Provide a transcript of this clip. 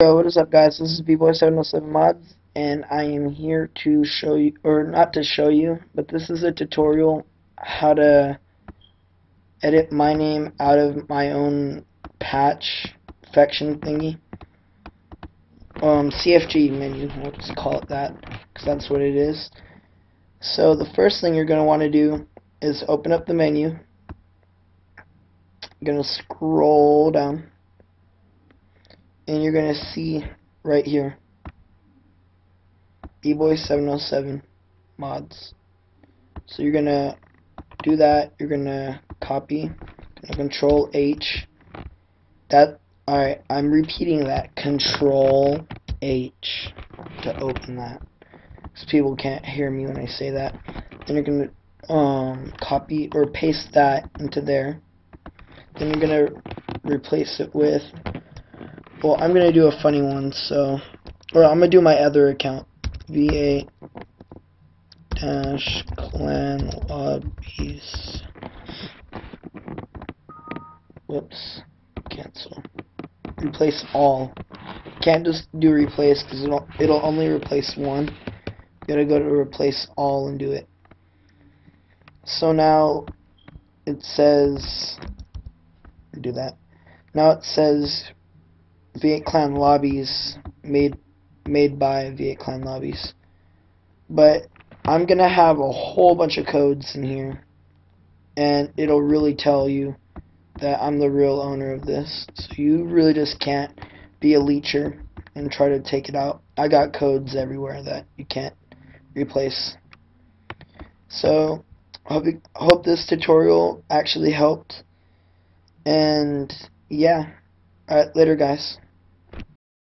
Yo, what is up guys? This is B-Boy707 Mods, and I am here to show you, or not to show you, but this is a tutorial how to edit my name out of my own patch flexion thingy. Um, CFG menu, we'll just call it that, because that's what it is. So the first thing you're going to want to do is open up the menu. You're going to scroll down and you're gonna see right here. B-Boy 707 mods. So you're gonna do that. You're gonna copy gonna control H. That alright I'm repeating that. Control H to open that. Because people can't hear me when I say that. Then you're gonna um, copy or paste that into there. Then you're gonna replace it with well, I'm going to do a funny one, so... Or I'm to do my other account. VA dash clan lobbies. Whoops. Cancel. Replace all. Can't just do replace because it'll, it'll only replace one. You gotta go to replace all and do it. So now it says do that. Now it says V8 Clan lobbies made made by V8 Clan lobbies. But I'm gonna have a whole bunch of codes in here and it'll really tell you that I'm the real owner of this. So you really just can't be a leecher and try to take it out. I got codes everywhere that you can't replace. So hope hope this tutorial actually helped. And yeah. Alright, later guys.